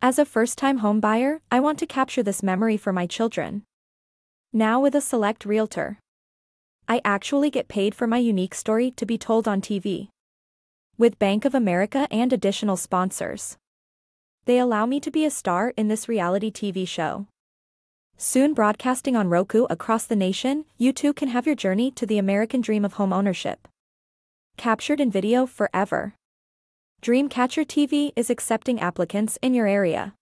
As a first-time home buyer, I want to capture this memory for my children. Now with a select realtor. I actually get paid for my unique story to be told on TV. With Bank of America and additional sponsors. They allow me to be a star in this reality TV show. Soon broadcasting on Roku across the nation, you too can have your journey to the American dream of home ownership. Captured in video forever. Dreamcatcher TV is accepting applicants in your area.